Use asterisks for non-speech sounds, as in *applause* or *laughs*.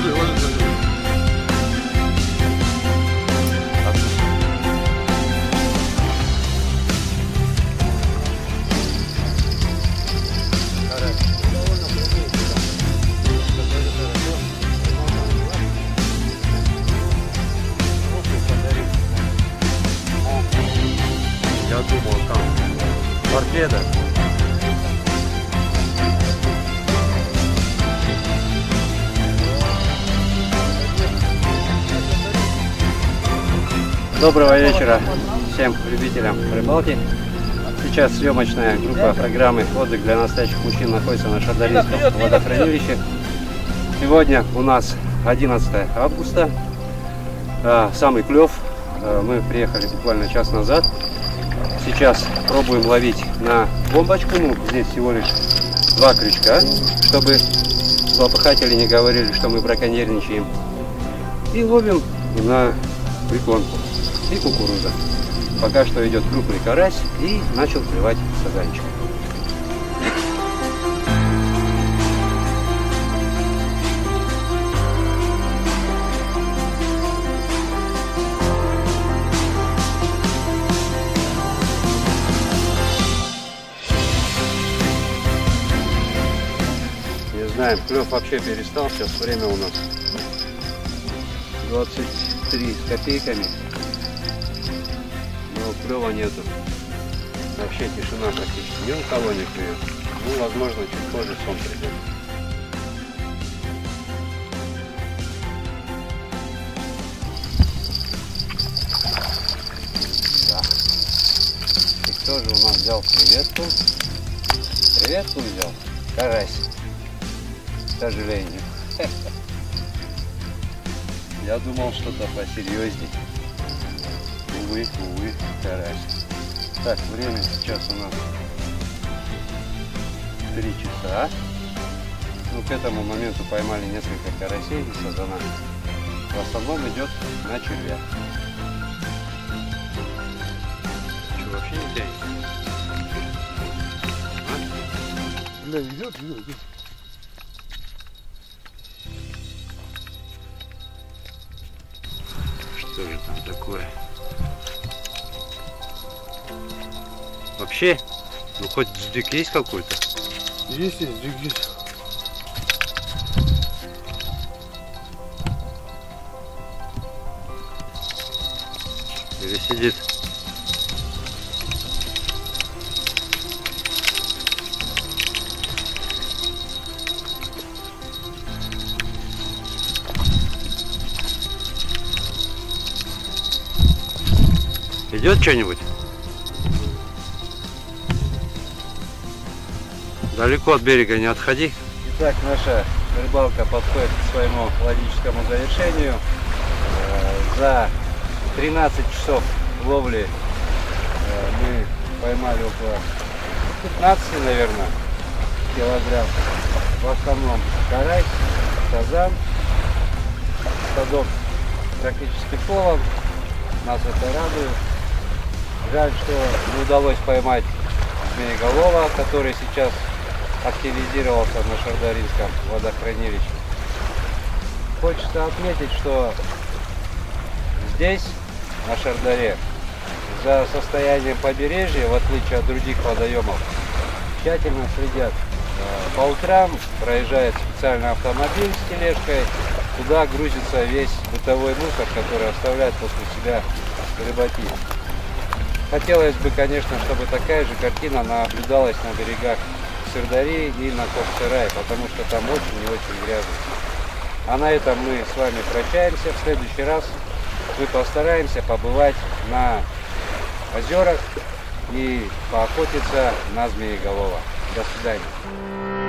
ложи, ложи. Я думал, там торпеда. Доброго вечера всем любителям рыбалки. Сейчас съемочная группа программы «Отдых для настоящих мужчин» находится на Шардаринском водохранилище. Сегодня у нас 11 августа. А, самый клев. А, мы приехали буквально час назад. Сейчас пробуем ловить на бомбочку. Ну, здесь всего лишь два крючка, чтобы злопыхатели не говорили, что мы браконьерничаем. И ловим на приконку и кукуруза. Пока что идет крупный карась и начал клевать сазанчик. Не знаем, клев вообще перестал, сейчас время у нас 23 с копейками клева нету. Вообще тишина практически. Ни у кого не клюет. Ну, возможно, чуть позже сон придет. Да. И кто же у нас взял креветку? Креветку взял? Карась. К сожалению. *laughs* Я думал что-то посерьезней увы, увы, карась. Так, время сейчас у нас 3 часа. Ну, к этому моменту поймали несколько карасей и сазана. В основном идет на червя. Что, вообще не тянет? А? Бля, идет, идет, идет. Что же там такое? Вообще, ну хоть сдвиг есть какой-то? Есть, есть, сдвиг есть. Или сидит? Идет что-нибудь? Далеко от берега не отходи. Итак, наша рыбалка подходит к своему логическому завершению. Э, За 13 часов ловли э, мы поймали около 15, наверное, килограмм. В основном карась, сазан, садок практически полон. Нас это радует. Жаль, что не удалось поймать змееголова, который сейчас активизировался на Шардаринском водохранилище. Хочется отметить, что здесь, на Шардаре, за состоянием побережья, в отличие от других водоемов, тщательно следят. Э, По утрам проезжает специальный автомобиль с тележкой, туда грузится весь бытовой мусор, который оставляет после себя рыбаки. Хотелось бы, конечно, чтобы такая же картина наблюдалась на берегах Сырдари и на Коксарай, потому что там очень и очень грязно. А на этом мы с вами прощаемся. В следующий раз мы постараемся побывать на озерах и поохотиться на змееголова. До свидания.